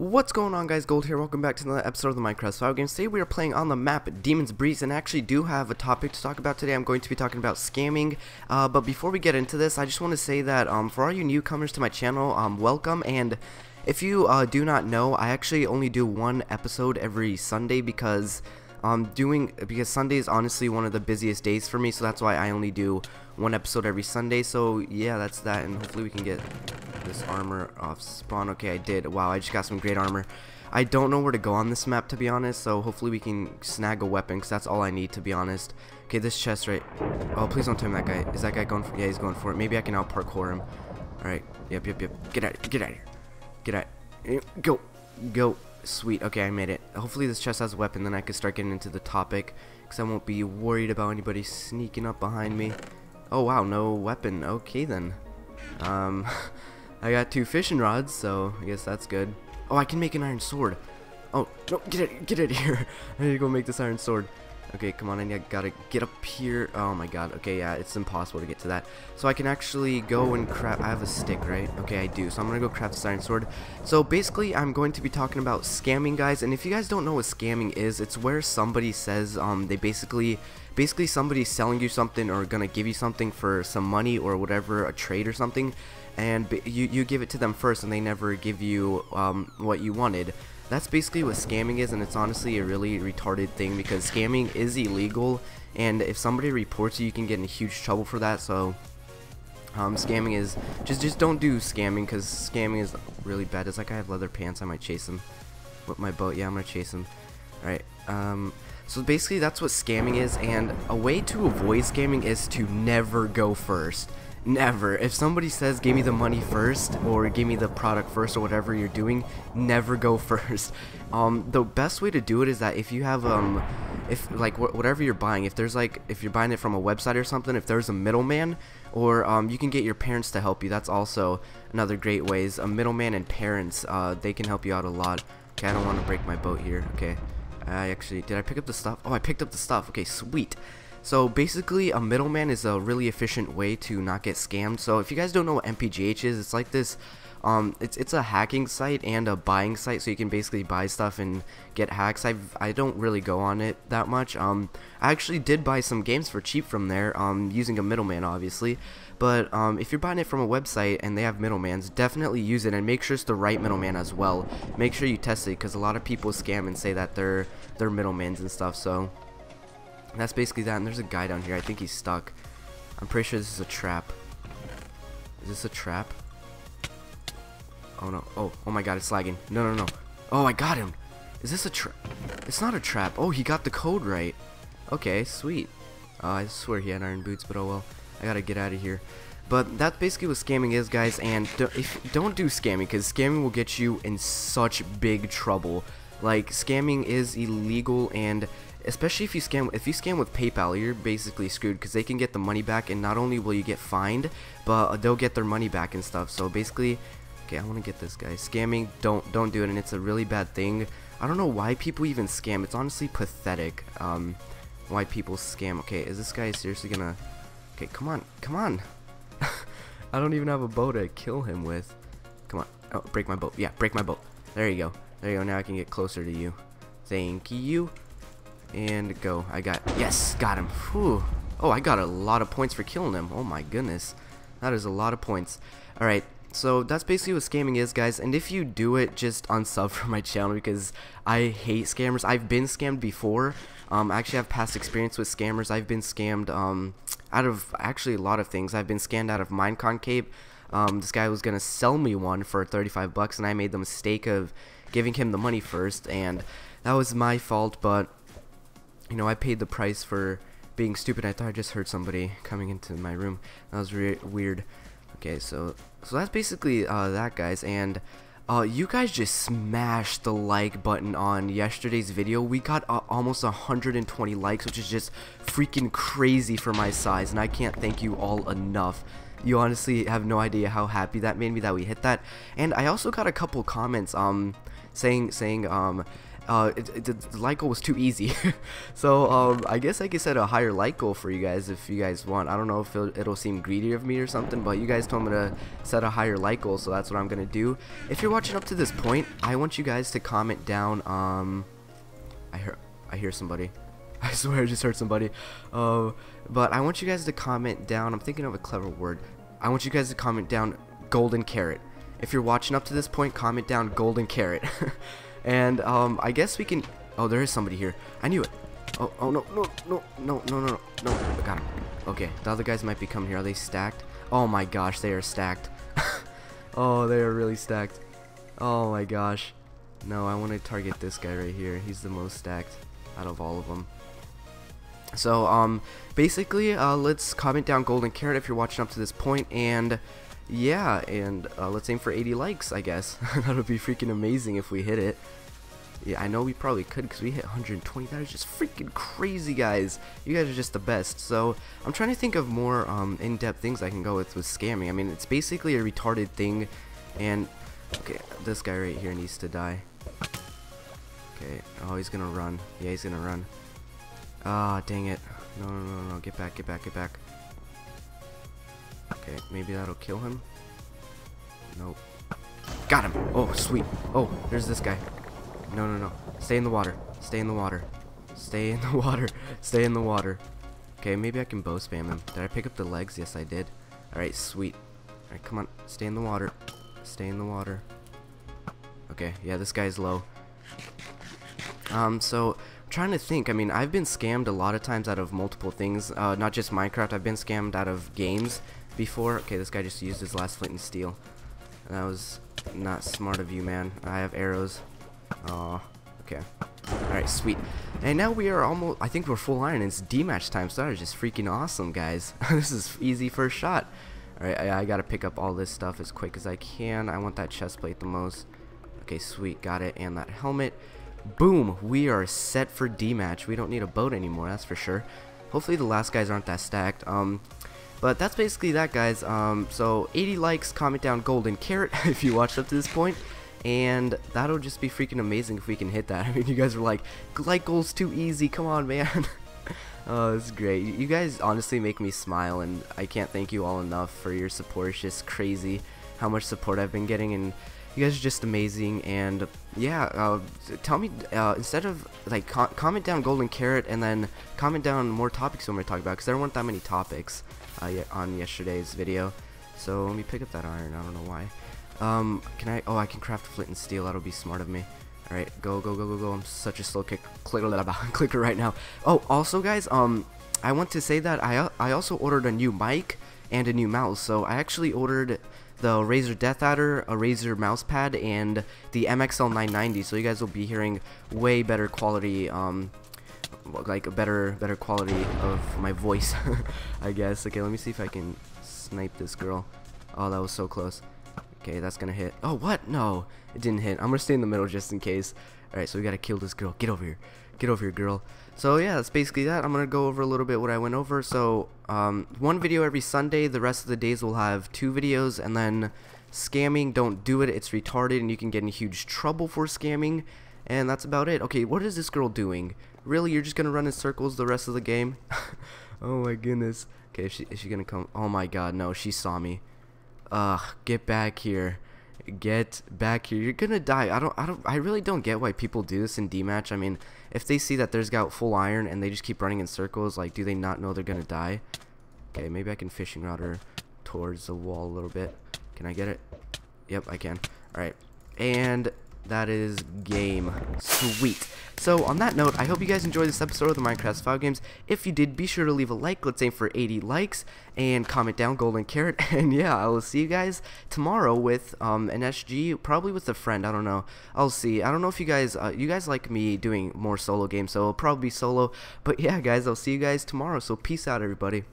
What's going on guys, Gold here, welcome back to another episode of the Minecraft Survival Games. Today we are playing on the map Demon's Breeze and I actually do have a topic to talk about today. I'm going to be talking about scamming, uh, but before we get into this, I just want to say that um, for all you newcomers to my channel, um, welcome, and if you uh, do not know, I actually only do one episode every Sunday because um, doing because Sunday is honestly one of the busiest days for me, so that's why I only do one episode every Sunday. So yeah, that's that, and hopefully we can get this armor off spawn. Okay, I did. Wow, I just got some great armor. I don't know where to go on this map, to be honest, so hopefully we can snag a weapon, because that's all I need, to be honest. Okay, this chest right... Oh, please don't tell me that guy. Is that guy going for... Yeah, he's going for it. Maybe I can out parkour him. Alright. Yep, yep, yep. Get out, get out of here. Get out. Go. Go. Sweet. Okay, I made it. Hopefully this chest has a weapon, then I can start getting into the topic, because I won't be worried about anybody sneaking up behind me. Oh, wow, no weapon. Okay, then. Um... I got two fishing rods, so I guess that's good. Oh, I can make an iron sword. Oh, no, get it, get it here. I need to go make this iron sword. Okay, come on, I gotta get up here. Oh my god, okay, yeah, it's impossible to get to that. So I can actually go and craft, I have a stick, right? Okay, I do, so I'm gonna go craft this iron sword. So basically, I'm going to be talking about scamming, guys, and if you guys don't know what scamming is, it's where somebody says, um, they basically, basically somebody's selling you something or gonna give you something for some money or whatever, a trade or something, and you, you give it to them first and they never give you um, what you wanted. That's basically what scamming is and it's honestly a really retarded thing because scamming is illegal and if somebody reports you, you can get in huge trouble for that so um, scamming is just just don't do scamming because scamming is really bad. It's like I have leather pants. I might chase them with my boat. Yeah, I'm gonna chase them. All right. Um, so basically, that's what scamming is, and a way to avoid scamming is to never go first. Never. If somebody says, give me the money first, or give me the product first, or whatever you're doing, never go first. Um, the best way to do it is that if you have, um, if, like, wh whatever you're buying, if there's, like, if you're buying it from a website or something, if there's a middleman, or, um, you can get your parents to help you, that's also another great ways. A middleman and parents, uh, they can help you out a lot. Okay, I don't want to break my boat here. Okay. I actually, did I pick up the stuff? Oh, I picked up the stuff. Okay, sweet. So basically a middleman is a really efficient way to not get scammed. So if you guys don't know what MPGH is, it's like this um, it's it's a hacking site and a buying site, so you can basically buy stuff and get hacks. I I don't really go on it that much. Um, I actually did buy some games for cheap from there. Um, using a middleman, obviously. But um, if you're buying it from a website and they have middlemans, definitely use it and make sure it's the right middleman as well. Make sure you test it because a lot of people scam and say that they're they're middlemans and stuff. So that's basically that. And there's a guy down here. I think he's stuck. I'm pretty sure this is a trap. Is this a trap? Oh no. Oh, oh my god, it's lagging. No, no, no. Oh, I got him. Is this a trap? It's not a trap. Oh, he got the code right. Okay, sweet. Uh, I swear he had iron boots, but oh well. I gotta get out of here. But that's basically what scamming is, guys. And if don't do scamming, because scamming will get you in such big trouble. Like, scamming is illegal and especially if you scam if you scam with PayPal, you're basically screwed because they can get the money back, and not only will you get fined, but they'll get their money back and stuff. So basically, okay, I want to get this guy. Scamming, don't don't do it, and it's a really bad thing. I don't know why people even scam. It's honestly pathetic. Um, why people scam. Okay, is this guy seriously gonna? Okay, come on, come on. I don't even have a bow to kill him with. Come on. Oh, break my boat. Yeah, break my boat. There you go. There you go. Now I can get closer to you. Thank you and go. I got, yes, got him. Whew. Oh, I got a lot of points for killing him. Oh my goodness. That is a lot of points. Alright, so that's basically what scamming is, guys. And if you do it, just unsub from my channel because I hate scammers. I've been scammed before. Um, I actually have past experience with scammers. I've been scammed um, out of actually a lot of things. I've been scammed out of Minecon Cape. Um, this guy was gonna sell me one for 35 bucks, and I made the mistake of giving him the money first, and that was my fault. But you know, I paid the price for being stupid. I thought I just heard somebody coming into my room. That was weird. Okay, so so that's basically uh, that, guys. And uh, you guys just smashed the like button on yesterday's video. We got uh, almost 120 likes, which is just freaking crazy for my size. And I can't thank you all enough. You honestly have no idea how happy that made me that we hit that. And I also got a couple comments um saying saying um uh, it, it, the like goal was too easy. so um, I guess I could set a higher like goal for you guys if you guys want. I don't know if it'll, it'll, seem greedy of me or something, but you guys told me to set a higher like goal, so that's what I'm gonna do. If you're watching up to this point, I want you guys to comment down. Um, I hear I hear somebody. I swear I just heard somebody. Uh, but I want you guys to comment down. I'm thinking of a clever word. I want you guys to comment down golden carrot. If you're watching up to this point, comment down golden carrot. and um, I guess we can. Oh, there is somebody here. I knew it. Oh, oh no, no, no, no, no, no, no. I got him. Okay, the other guys might be coming here. Are they stacked? Oh my gosh, they are stacked. oh, they are really stacked. Oh my gosh. No, I want to target this guy right here. He's the most stacked out of all of them. So, um, basically, uh, let's comment down Golden Carrot if you're watching up to this point, and yeah, and uh, let's aim for 80 likes, I guess. that would be freaking amazing if we hit it. Yeah, I know we probably could because we hit 120. That is just freaking crazy, guys. You guys are just the best. So, I'm trying to think of more um, in-depth things I can go with with scamming. I mean, it's basically a retarded thing, and, okay, this guy right here needs to die. Okay, oh, he's gonna run. Yeah, he's gonna run. Ah, dang it. No, no, no, no, get back, get back, get back. Okay, maybe that'll kill him. Nope. Got him! Oh, sweet. Oh, there's this guy. No, no, no. Stay in the water. Stay in the water. Stay in the water. Stay in the water. Okay, maybe I can bow spam him. Did I pick up the legs? Yes, I did. Alright, sweet. Alright, come on. Stay in the water. Stay in the water. Okay, yeah, this guy's low. Um, so I'm trying to think. I mean, I've been scammed a lot of times out of multiple things. Uh, not just Minecraft. I've been scammed out of games before. Okay, this guy just used his last flint and steel. That was not smart of you, man. I have arrows. Oh, okay. Alright, sweet. And now we are almost, I think we're full iron. It's D-match time, so that is just freaking awesome, guys. this is easy first shot. Alright, I, I, gotta pick up all this stuff as quick as I can. I want that chest plate the most. Okay, sweet, got it. And that helmet. Boom, we are set for D-match. We don't need a boat anymore, that's for sure. Hopefully the last guys aren't that stacked. Um, but that's basically that, guys. Um, so 80 likes, comment down golden carrot if you watched up to this point, and that'll just be freaking amazing if we can hit that. I mean, you guys were like, like goals too easy. Come on, man. oh, is great. You guys honestly make me smile, and I can't thank you all enough for your support. It's just crazy how much support I've been getting, and you guys are just amazing and yeah uh, tell me uh, instead of like co comment down golden carrot and then comment down more topics you want me to talk about because there weren't that many topics uh, on yesterday's video. So let me pick up that iron. I don't know why. Um can I oh I can craft flint and steel. That'll be smart of me. Alright go go go go go. I'm such a slow kick clicker clicker right now. Oh also guys um I want to say that I, I also ordered a new mic and a new mouse so I actually ordered the Razer Death Adder, a Razer mousepad, and the MXL 990. So you guys will be hearing way better quality, um, like a better better quality of my voice, I guess. Okay, let me see if I can snipe this girl. Oh, that was so close. Okay, that's gonna hit. Oh, what? No, it didn't hit. I'm gonna stay in the middle just in case. Alright, so we gotta kill this girl. Get over here. Get over here, girl. So yeah, that's basically that. I'm going to go over a little bit what I went over. So um, one video every Sunday. The rest of the days we'll have two videos. And then scamming, don't do it. It's retarded and you can get in huge trouble for scamming. And that's about it. Okay, what is this girl doing? Really, you're just going to run in circles the rest of the game? oh my goodness. Okay, is she, is she going to come? Oh my god, no, she saw me. Ugh, get back here. Get back here. You're gonna die. I don't I don't I really don't get why people do this in D-match. I mean, if they see that there's got full iron and they just keep running in circles, like do they not know they're gonna die? Okay, maybe I can fishing rod her towards the wall a little bit. Can I get it? Yep, I can. Alright. And that is game. Sweet. So on that note, I hope you guys enjoyed this episode of the Minecraft File Games. If you did, be sure to leave a like. Let's aim for 80 likes. And comment down Golden Carrot. And yeah, I will see you guys tomorrow with um, an SG, probably with a friend. I don't know. I'll see. I don't know if you guys, uh, you guys like me doing more solo games, so it'll probably be solo. But yeah, guys, I'll see you guys tomorrow. So peace out, everybody.